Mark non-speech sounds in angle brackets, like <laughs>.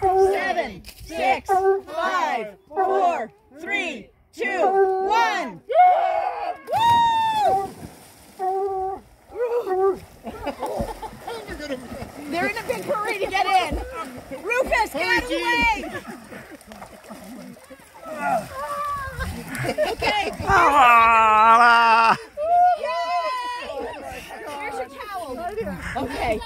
seven, six, five, four, three, two, one. They're in a big hurry to get in. Rufus, get away! okay. <laughs> Here's your towel. Okay.